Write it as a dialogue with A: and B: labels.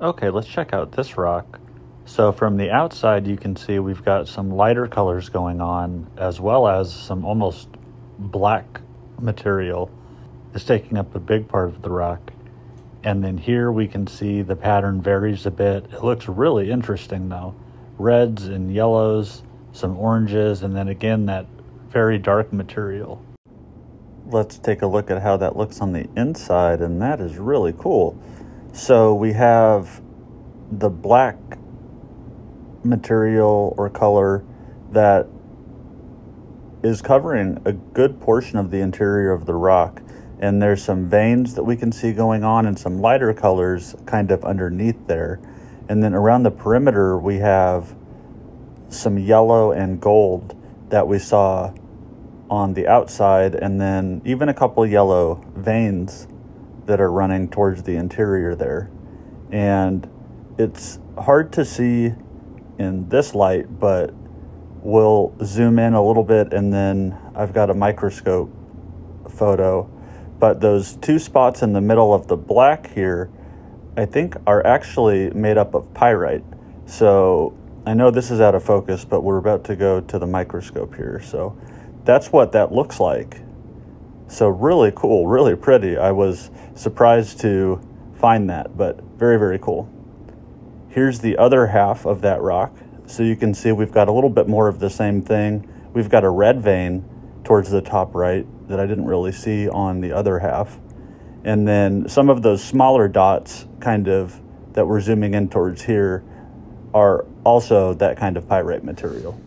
A: Okay, let's check out this rock. So from the outside, you can see we've got some lighter colors going on, as well as some almost black material is taking up a big part of the rock. And then here we can see the pattern varies a bit. It looks really interesting though. Reds and yellows, some oranges, and then again that very dark material. Let's take a look at how that looks on the inside, and that is really cool. So we have the black material or color that is covering a good portion of the interior of the rock. And there's some veins that we can see going on and some lighter colors kind of underneath there. And then around the perimeter, we have some yellow and gold that we saw on the outside, and then even a couple yellow veins that are running towards the interior there. And it's hard to see in this light, but we'll zoom in a little bit and then I've got a microscope photo. But those two spots in the middle of the black here, I think are actually made up of pyrite. So I know this is out of focus, but we're about to go to the microscope here. So that's what that looks like. So really cool, really pretty. I was surprised to find that, but very, very cool. Here's the other half of that rock. So you can see we've got a little bit more of the same thing. We've got a red vein towards the top right that I didn't really see on the other half. And then some of those smaller dots kind of that we're zooming in towards here are also that kind of pyrite material.